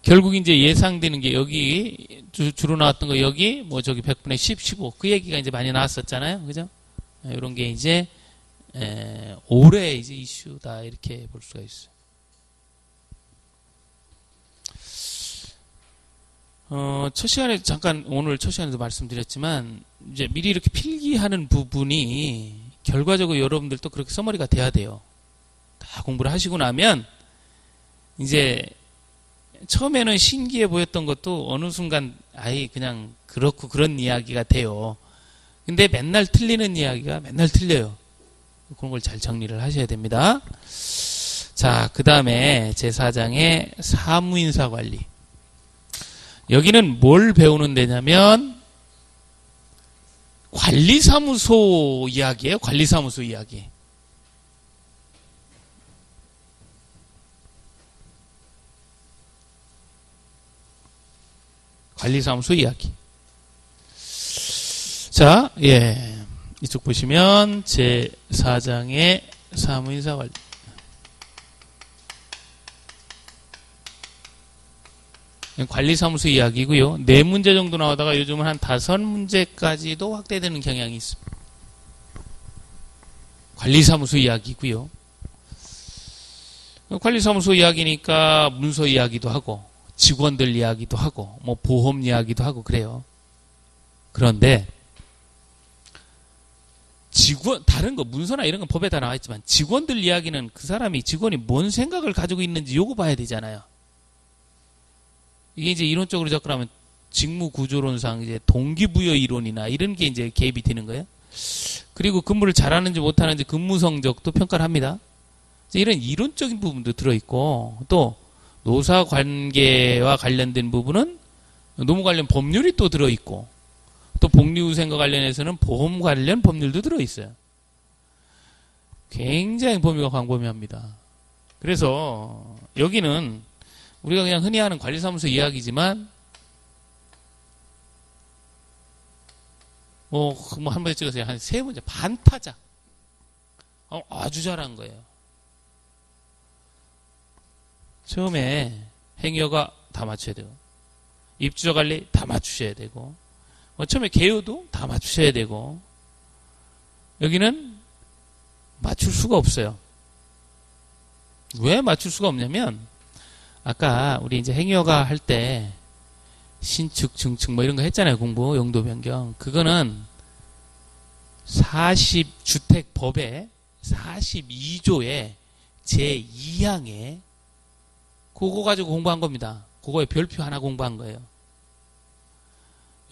결국 이제 예상되는 게 여기 주, 로 나왔던 거 여기 뭐 저기 100분의 10, 15. 그 얘기가 이제 많이 나왔었잖아요. 그죠? 이런 게 이제 에, 올해 이제 이슈다 이렇게 볼 수가 있어요. 어, 첫 시간에 잠깐 오늘 첫 시간에도 말씀드렸지만 이제 미리 이렇게 필기하는 부분이 결과적으로 여러분들도 그렇게 써머리가 돼야 돼요. 다 공부를 하시고 나면 이제 처음에는 신기해 보였던 것도 어느 순간 아예 그냥 그렇고 그런 이야기가 돼요. 근데 맨날 틀리는 이야기가 맨날 틀려요. 그런 걸 잘 정리를 하셔야 됩니다. 자, 그 다음에 제4장의 사무인사 관리. 여기는 뭘 배우는 데냐면, 관리사무소 이야기예요. 관리사무소 이야기. 관리사무소 이야기. 자, 예. 이쪽 보시면 제 4장의 사무인사 관리. 관리사무소 이야기고요. 네 문제 정도 나오다가 요즘은 한 다섯 문제까지도 확대되는 경향이 있습니다. 관리사무소 이야기고요. 관리사무소 이야기니까 문서 이야기도 하고 직원들 이야기도 하고 뭐 보험 이야기도 하고 그래요. 그런데 직원 다른 거 문서나 이런 건 법에 다 나와 있지만 직원들 이야기는 그 사람이 직원이 뭔 생각을 가지고 있는지 요거 봐야 되잖아요. 이게 이제 이론적으로 접근하면 직무 구조론상 이제 동기부여 이론이나 이런 게 이제 개입이 되는 거예요. 그리고 근무를 잘하는지 못하는지 근무 성적도 평가를 합니다. 이런 이론적인 부분도 들어 있고 또 노사 관계와 관련된 부분은 노무 관련 법률이 또 들어있고 또 복리후생과 관련해서는 보험 관련 법률도 들어있어요. 굉장히 범위가 광범위합니다. 그래서 여기는 우리가 그냥 흔히 하는 관리사무소 이야기지만 뭐, 뭐한 번에 찍으세요. 한세 문제 반타작. 어, 아주 잘한 거예요. 처음에 행여가 다 맞춰야 되고 입주자 관리 다 맞추셔야 되고 뭐 처음에 개요도 다 맞추셔야 되고 여기는 맞출 수가 없어요. 왜 맞출 수가 없냐면 아까 우리 이제 행여가 할 때 신축, 증축 뭐 이런 거 했잖아요. 공부, 용도 변경. 그거는 40주택 법에 42조에 제2항에 그거 가지고 공부한 겁니다. 그거에 별표 하나 공부한 거예요.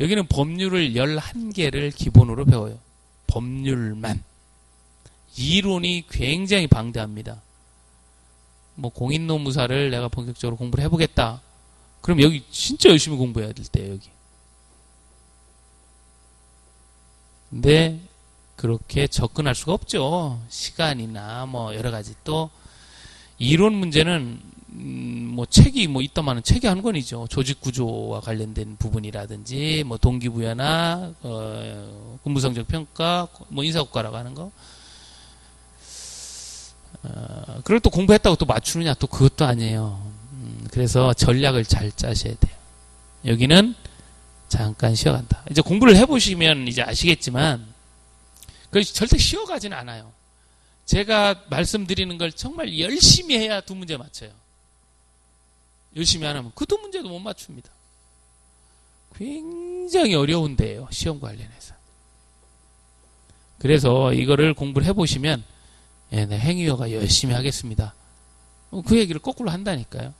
여기는 법률을 11개를 기본으로 배워요. 법률만. 이론이 굉장히 방대합니다. 뭐 공인노무사를 내가 본격적으로 공부를 해보겠다. 그럼 여기 진짜 열심히 공부해야 될 때예요, 여기. 근데 그렇게 접근할 수가 없죠. 시간이나 뭐 여러 가지 또 이론 문제는 음, 뭐 책이 뭐 있다마는 책이 한 권이죠. 조직 구조와 관련된 부분이라든지 뭐 동기부여나 어, 근무성적 평가, 뭐 인사국가라고 하는 거. 어, 그걸 또 공부했다고 또 맞추느냐 또 그것도 아니에요. 음, 그래서 전략을 잘 짜셔야 돼요. 여기는 잠깐 쉬어간다. 이제 공부를 해보시면 이제 아시겠지만 그 절대 쉬어가지는 않아요. 제가 말씀드리는 걸 정말 열심히 해야 두 문제 맞춰요. 열심히 안 하면 그두 문제도 못 맞춥니다. 굉장히 어려운데요. 시험 관련해서. 그래서 이거를 공부를 해보시면 예, 네, 행위어가 열심히 하겠습니다. 어, 그 얘기를 거꾸로 한다니까요.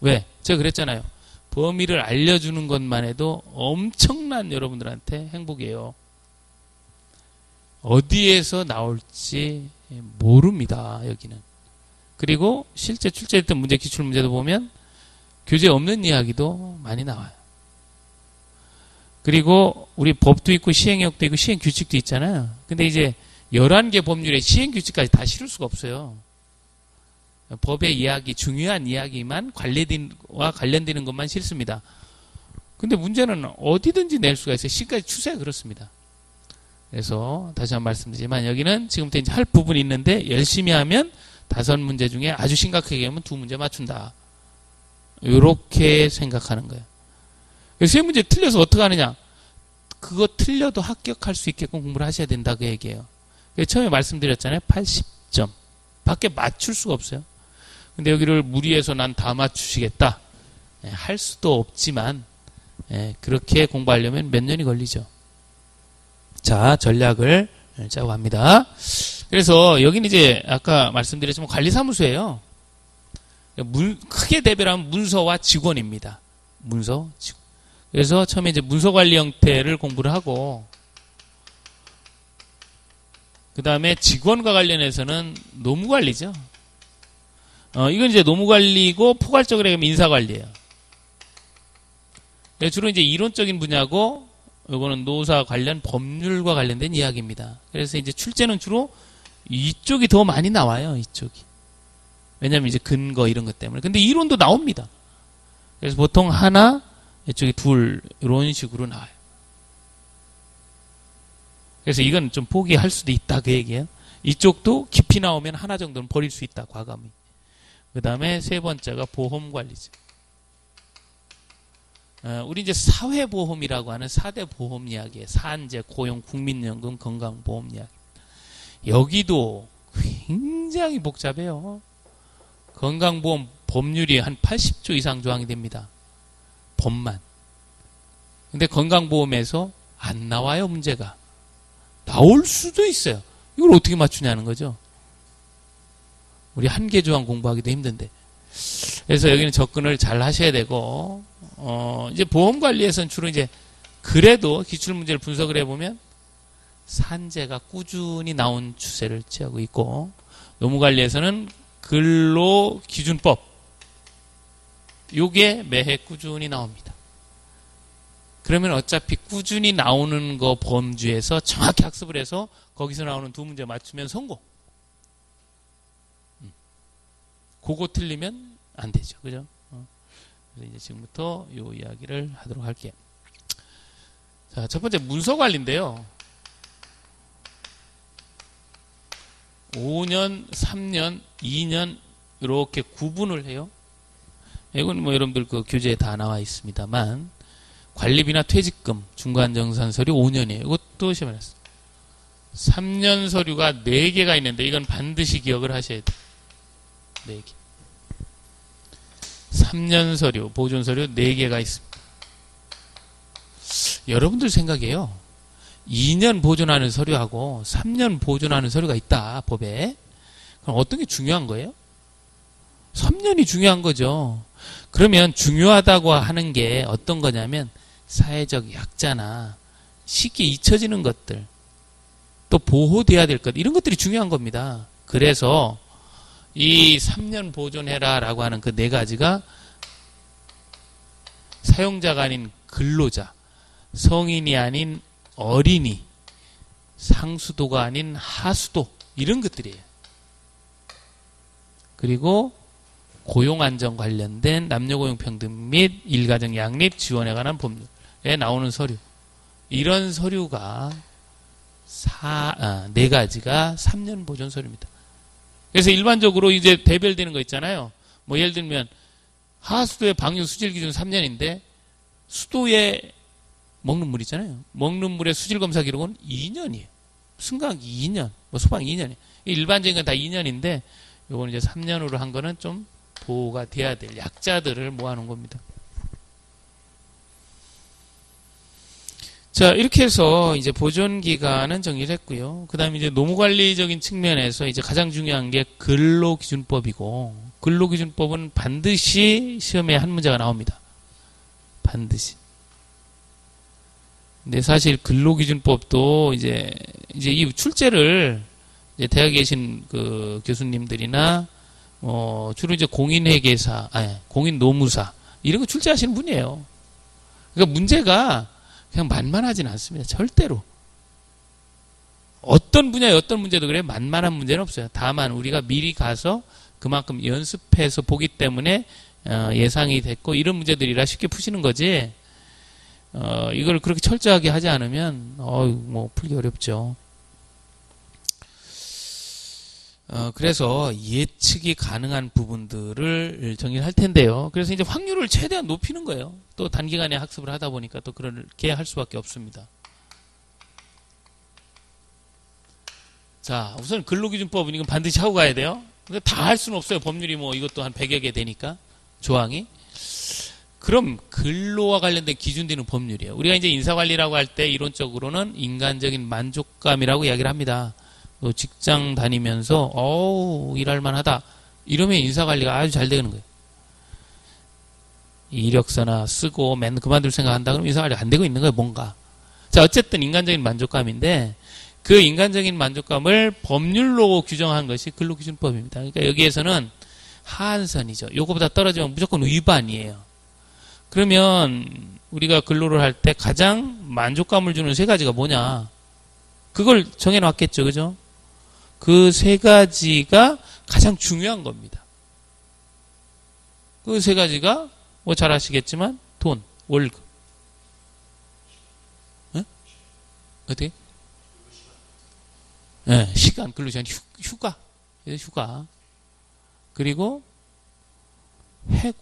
왜? 제가 그랬잖아요. 범위를 알려주는 것만 해도 엄청난 여러분들한테 행복이에요. 어디에서 나올지 모릅니다. 여기는. 그리고 실제 출제했던 문제 기출 문제도 보면 교재 없는 이야기도 많이 나와요. 그리고 우리 법도 있고 시행령도 있고 시행 규칙도 있잖아요. 근데 이제 11개 법률에 시행 규칙까지 다 실을 수가 없어요. 법의 이야기, 중요한 이야기만 관련된와 관련되는 것만 싫습니다. 근데 문제는 어디든지 낼 수가 있어요. 시까지 추세가 그렇습니다. 그래서 다시 한 번 말씀드리지만 여기는 지금부터 이제 할 부분이 있는데 열심히 하면 다섯 문제 중에 아주 심각하게 하면 두 문제 맞춘다. 이렇게 생각하는 거예요. 세 문제 틀려서 어떻게 하느냐? 그거 틀려도 합격할 수 있게끔 공부를 하셔야 된다 그 얘기예요. 처음에 말씀드렸잖아요. 80점. 밖에 맞출 수가 없어요. 근데 여기를 무리해서 난 다 맞추시겠다. 예, 할 수도 없지만 예, 그렇게 공부하려면 몇 년이 걸리죠. 자, 전략을 짜고 합니다. 그래서 여기는 이제 아까 말씀드렸지만 관리사무소예요. 문, 크게 대별하면 문서와 직원입니다. 문서, 직원. 그래서 처음에 이제 문서 관리 형태를 공부를 하고 그 다음에 직원과 관련해서는 노무 관리죠. 어, 이건 이제 노무 관리고 포괄적으로 하면 인사 관리예요. 네, 주로 이제 이론적인 분야고 이거는 노사 관련 법률과 관련된 이야기입니다. 그래서 이제 출제는 주로 이쪽이 더 많이 나와요. 이쪽이. 왜냐면 이제 근거 이런 것 때문에. 근데 이론도 나옵니다. 그래서 보통 하나, 이쪽이 둘 이런 식으로 나와요. 그래서 이건 좀 포기할 수도 있다 그 얘기예요. 이쪽도 깊이 나오면 하나 정도는 버릴 수 있다 과감히. 그 다음에 세 번째가 보험 관리죠. 어, 우리 이제 사회보험이라고 하는 4대 보험 이야기에 산재, 고용, 국민연금, 건강보험 이야기. 여기도 굉장히 복잡해요. 건강보험 법률이 한 80조 이상 조항이 됩니다. 법만. 근데 건강보험에서 안 나와요, 문제가. 나올 수도 있어요. 이걸 어떻게 맞추냐는 거죠. 우리 한계 조항 공부하기도 힘든데. 그래서 여기는 접근을 잘 하셔야 되고, 어, 이제 보험 관리에서는 주로 이제 그래도 기출 문제를 분석을 해보면 산재가 꾸준히 나온 추세를 취하고 있고, 노무 관리에서는 근로 기준법, 요게 매해 꾸준히 나옵니다. 그러면 어차피 꾸준히 나오는 거 범주에서 정확히 학습을 해서 거기서 나오는 두 문제 맞추면 성공. 음. 그거 틀리면 안 되죠. 그죠? 어. 그래서 이제 지금부터 요 이야기를 하도록 할게요. 자, 첫 번째 문서 관리인데요. 5년, 3년, 2년 이렇게 구분을 해요. 이건 뭐 여러분들 그 교재에 다 나와 있습니다만 관리비나 퇴직금, 중간 정산 서류 5년이에요. 이것도 났어. 3년 서류가 4개가 있는데 이건 반드시 기억을 하셔야 돼요. 4개. 3년 서류, 보존 서류 4개가 있습니다. 여러분들 생각에요. 2년 보존하는 서류하고 3년 보존하는 서류가 있다, 법에. 그럼 어떤 게 중요한 거예요? 3년이 중요한 거죠. 그러면 중요하다고 하는 게 어떤 거냐면 사회적 약자나 쉽게 잊혀지는 것들, 또 보호돼야 될 것, 이런 것들이 중요한 겁니다. 그래서 이 3년 보존해라 라고 하는 그 네 가지가 사용자가 아닌 근로자, 성인이 아닌 어린이, 상수도가 아닌 하수도, 이런 것들이에요. 그리고 고용안전 관련된 남녀 고용 평등 및 일가정 양립 지원에 관한 법률. 에 나오는 서류. 이런 서류가 사, 아, 네 가지가 3년 보존 서류입니다. 그래서 일반적으로 이제 대별되는 거 있잖아요. 뭐 예를 들면 하수도의 방류 수질 기준 3년인데 수도에 먹는 물 있잖아요. 먹는 물의 수질 검사 기록은 2년이에요. 승강 2년, 뭐 소방 2년이에요. 일반적인 건 다 2년인데 요거는 이제 3년으로 한 거는 좀 보호가 돼야 될 약자들을 모아놓은 겁니다. 자, 이렇게 해서 이제 보존 기간은 정리를 했고요. 그 다음에 이제 노무 관리적인 측면에서 이제 가장 중요한 게 근로 기준법이고, 근로 기준법은 반드시 시험에 한 문제가 나옵니다. 반드시. 근데 사실 근로기준법도 이제, 이제 이 출제를 이제 대학에 계신 그 교수님들이나, 어, 주로 이제 공인회계사, 아니, 공인 노무사, 이런 거 출제하시는 분이에요. 그러니까 문제가 그냥 만만하진 않습니다. 절대로. 어떤 분야의 어떤 문제도 그래 만만한 문제는 없어요. 다만 우리가 미리 가서 그만큼 연습해서 보기 때문에 어, 예상이 됐고 이런 문제들이라 쉽게 푸시는 거지. 어, 이걸 그렇게 철저하게 하지 않으면 어, 뭐 풀기 어렵죠. 어, 그래서 예측이 가능한 부분들을 정리할 텐데요. 그래서 이제 확률을 최대한 높이는 거예요. 또 단기간에 학습을 하다 보니까 또 그렇게 할 수밖에 없습니다. 자, 우선 근로기준법은 이건 반드시 하고 가야 돼요. 근데 다 할 수는 없어요. 법률이 뭐 이것도 한 100여 개 되니까. 조항이. 그럼 근로와 관련된 기준되는 법률이에요. 우리가 이제 인사관리라고 할 때 이론적으로는 인간적인 만족감이라고 이야기를 합니다. 또 직장 다니면서 어우 일할 만하다 이러면 인사 관리가 아주 잘 되는 거예요. 이력서나 쓰고 맨 그만둘 생각한다 그러면 인사 관리가 안 되고 있는 거예요 뭔가. 자 어쨌든 인간적인 만족감인데 그 인간적인 만족감을 법률로 규정한 것이 근로기준법입니다. 그러니까 여기에서는 하한선이죠. 요거보다 떨어지면 무조건 위반이에요. 그러면 우리가 근로를 할 때 가장 만족감을 주는 세 가지가 뭐냐? 그걸 정해놨겠죠, 그죠? 그 세 가지가 가장 중요한 겁니다. 그 세 가지가 뭐 잘 아시겠지만 돈, 월급. 에? 어떻게? 네, 시간, 근로시간, 휴, 가 휴가. 그리고 해고.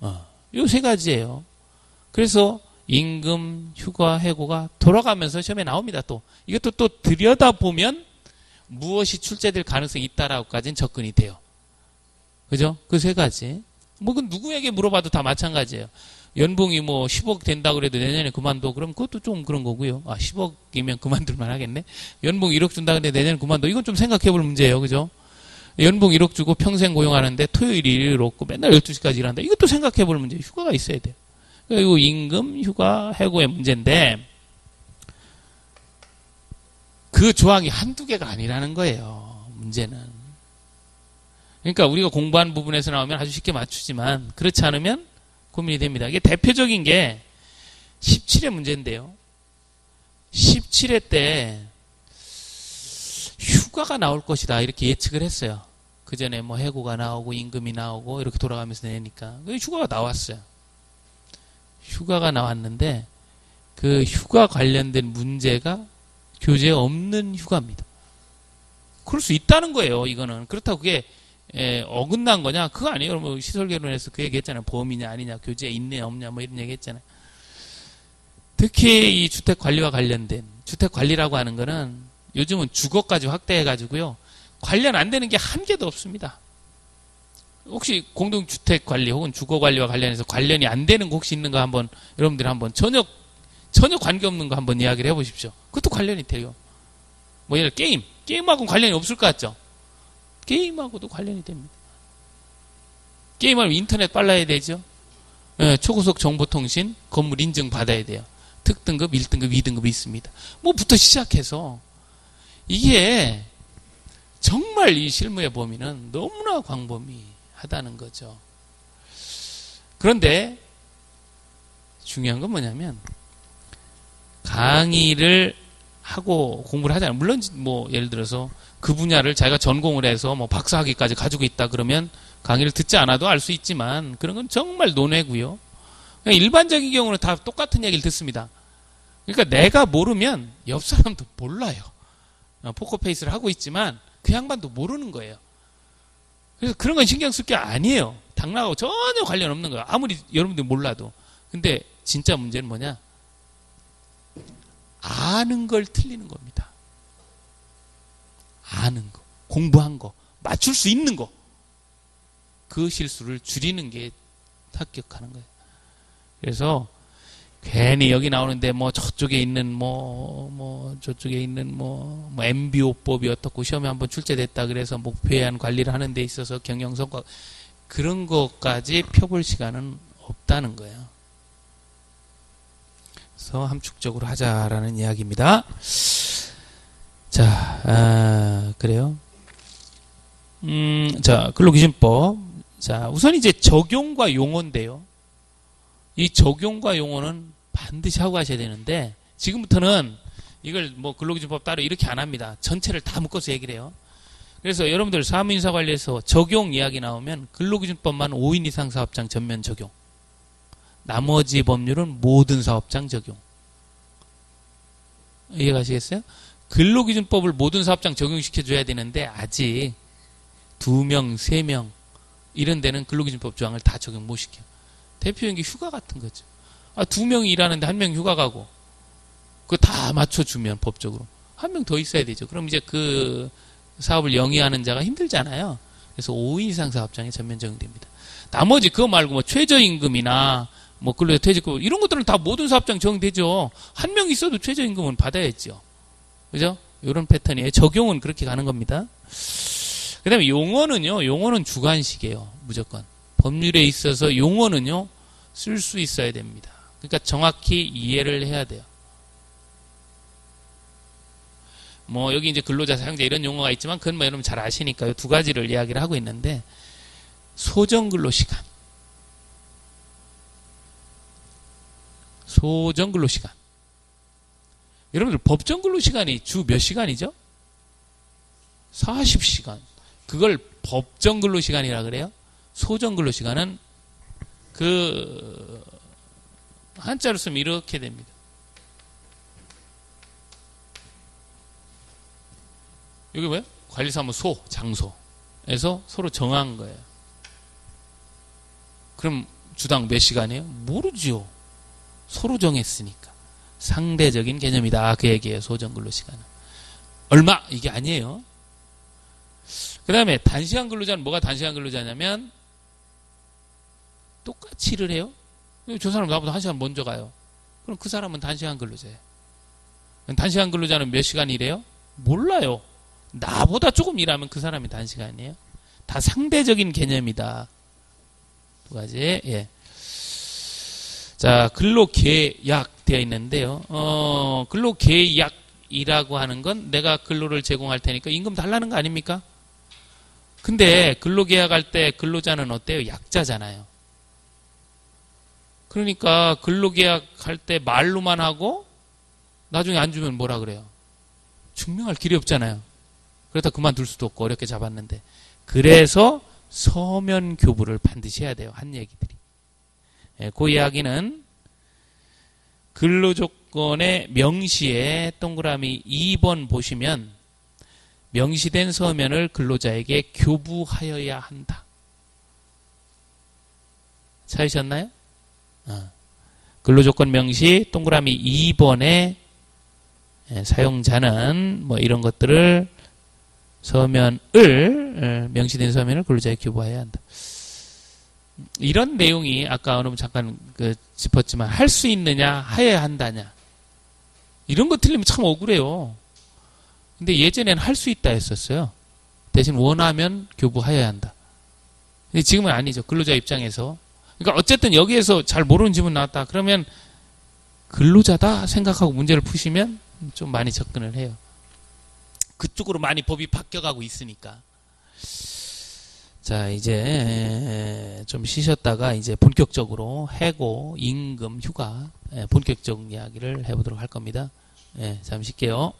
어, 요 세 가지예요. 그래서 임금, 휴가, 해고가 돌아가면서 시험에 나옵니다. 또 이것도 또 들여다 보면 무엇이 출제될 가능성이 있다라고까지는 접근이 돼요. 그죠? 그 세 가지. 뭐, 그 누구에게 물어봐도 다 마찬가지예요. 연봉이 뭐 10억 된다 그래도 내년에 그만둬. 그럼 그것도 좀 그런 거고요. 아, 10억이면 그만둘만 하겠네. 연봉 1억 준다 근데 내년에 그만둬. 이건 좀 생각해 볼 문제예요. 그죠? 연봉 1억 주고 평생 고용하는데 토요일 일 없고 맨날 12시까지 일한다. 이것도 생각해 볼 문제. 휴가가 있어야 돼요. 그리고 임금, 휴가, 해고의 문제인데 그 조항이 한두 개가 아니라는 거예요. 문제는. 그러니까 우리가 공부한 부분에서 나오면 아주 쉽게 맞추지만 그렇지 않으면 고민이 됩니다. 이게 대표적인 게 17회 문제인데요. 17회 때 휴가가 나올 것이다 이렇게 예측을 했어요. 그 전에 뭐 해고가 나오고 임금이 나오고 이렇게 돌아가면서 내니까 휴가가 나왔어요. 휴가가 나왔는데 그 휴가 관련된 문제가 교재에 없는 휴가입니다. 그럴 수 있다는 거예요. 이거는 그렇다고 그게 에, 어긋난 거냐? 그거 아니에요. 뭐 시설 결혼에서 그 얘기했잖아요. 보험이냐 아니냐, 교재에 있네 없냐 뭐 이런 얘기했잖아요. 특히 이 주택 관리와 관련된 주택 관리라고 하는 거는 요즘은 주거까지 확대해가지고요. 관련 안 되는 게 한 개도 없습니다. 혹시 공동주택 관리 혹은 주거 관리와 관련해서 관련이 안 되는 거 혹시 있는 거 한번 여러분들 한번 전혀 전혀 관계 없는 거 한번 이야기를 해보십시오. 그것도 관련이 돼요. 뭐 예를 게임 게임하고는 관련이 없을 것 같죠? 게임하고도 관련이 됩니다. 게임하면 인터넷 빨라야 되죠? 네, 초고속 정보통신 건물 인증 받아야 돼요. 특등급, 1등급, 2등급이 있습니다. 뭐부터 시작해서 이게 정말 이 실무의 범위는 너무나 광범위하다는 거죠. 그런데 중요한 건 뭐냐면 강의를 하고 공부를 하잖아요. 물론 뭐 예를 들어서 그 분야를 자기가 전공을 해서 뭐 박사학위까지 가지고 있다 그러면 강의를 듣지 않아도 알 수 있지만 그런 건 정말 논외고요. 일반적인 경우는 다 똑같은 얘기를 듣습니다. 그러니까 내가 모르면 옆 사람도 몰라요. 어, 포커페이스를 하고 있지만 그 양반도 모르는 거예요. 그래서 그런 건 신경 쓸 게 아니에요. 당나하고 전혀 관련 없는 거예요. 아무리 여러분들 몰라도. 근데 진짜 문제는 뭐냐? 아는 걸 틀리는 겁니다. 아는 거, 공부한 거, 맞출 수 있는 거. 그 실수를 줄이는 게 합격하는 거예요. 그래서 괜히 여기 나오는데 뭐 저쪽에 있는 뭐뭐 뭐 저쪽에 있는 뭐, 뭐 MBO법이 어떻고 시험에 한번 출제됐다 그래서 목표에 의한 관리를 하는 데 있어서 경영 성과 그런 것까지 펴볼 시간은 없다는 거예요. 그래서 함축적으로 하자라는 이야기입니다. 자, 아, 그래요. 음, 자, 근로기준법. 자, 우선 이제 적용과 용어인데요. 이 적용과 용어는 반드시 하고 가셔야 되는데 지금부터는 이걸 뭐 근로기준법 따로 이렇게 안 합니다. 전체를 다 묶어서 얘기를 해요. 그래서 여러분들 사무인사 관리에서 적용 이야기 나오면 근로기준법만 5인 이상 사업장 전면 적용. 나머지 법률은 모든 사업장 적용. 이해가시겠어요? 근로기준법을 모든 사업장 적용시켜줘야 되는데 아직 두 명, 세 명 이런 데는 근로기준법 조항을 다 적용 못 시켜. 대표적인 게 휴가 같은 거죠. 아, 두 명이 일하는데 한 명 휴가 가고, 그거 다 맞춰주면 법적으로. 한 명 더 있어야 되죠. 그럼 이제 그 사업을 영위하는 자가 힘들잖아요. 그래서 5인 이상 사업장에 전면 적용됩니다. 나머지 그거 말고 뭐 최저임금이나 뭐 근로 퇴직금 이런 것들은 다 모든 사업장 적용되죠. 한 명 있어도 최저임금은 받아야죠. 그죠? 이런 패턴이에요. 적용은 그렇게 가는 겁니다. 그 다음에 용어는요, 용어는 주관식이에요. 무조건. 법률에 있어서 용어는요, 쓸 수 있어야 됩니다. 그러니까 정확히 이해를 해야 돼요. 뭐 여기 이제 근로자 사용자 이런 용어가 있지만 그건 뭐 여러분 잘 아시니까 두 가지를 이야기를 하고 있는데 소정 근로 시간 소정 근로 시간 여러분들 법정 근로 시간이 주 몇 시간이죠? 40시간 그걸 법정 근로 시간이라 그래요? 소정 근로 시간은 그 한자로 쓰면 이렇게 됩니다. 여기 뭐예요? 관리사무소, 장소에서 서로 정한 거예요. 그럼 주당 몇 시간이에요? 모르지요. 서로 정했으니까. 상대적인 개념이다. 그 얘기예요. 소정근로 시간은. 얼마? 이게 아니에요. 그 다음에 단시간 근로자는 뭐가 단시간 근로자냐면 똑같이 일을 해요. 저 사람 나보다 한 시간 먼저 가요. 그럼 그 사람은 단시간 근로자예요. 단시간 근로자는 몇 시간 일해요? 몰라요. 나보다 조금 일하면 그 사람이 단시간이에요. 다 상대적인 개념이다. 두 가지. 예. 자, 근로 계약 되어 있는데요. 어, 근로 계약이라고 하는 건 내가 근로를 제공할 테니까 임금 달라는 거 아닙니까? 근데 근로 계약할 때 근로자는 어때요? 약자잖아요. 그러니까 근로 계약 할 때 말로만 하고 나중에 안 주면 뭐라 그래요? 증명할 길이 없잖아요. 그러다 그만둘 수도 없고 어렵게 잡았는데. 그래서 서면 교부를 반드시 해야 돼요. 한 얘기들이. 예, 그 이야기는 근로조건의 명시에 동그라미 2번 보시면 명시된 서면을 근로자에게 교부하여야 한다. 찾으셨나요? 어. 근로조건 명시 동그라미 2번에 예, 사용자는 뭐 이런 것들을 서면을 예, 명시된 서면을 근로자에게 교부해야 한다. 이런 내용이 아까 여러분 잠깐 그 짚었지만 할 수 있느냐 해야 한다냐 이런 거 틀리면 참 억울해요. 근데 예전에는 할수 있다 했었어요. 대신 원하면 교부하여야 한다. 근데 지금은 아니죠. 근로자 입장에서. 그러니까 어쨌든 여기에서 잘 모르는 질문 나왔다. 그러면 근로자다 생각하고 문제를 푸시면 좀 많이 접근을 해요. 그쪽으로 많이 법이 바뀌어가고 있으니까. 자, 이제 좀 쉬셨다가 이제 본격적으로 해고, 임금, 휴가, 본격적 이야기를 해보도록 할 겁니다. 예, 잠시 쉴게요.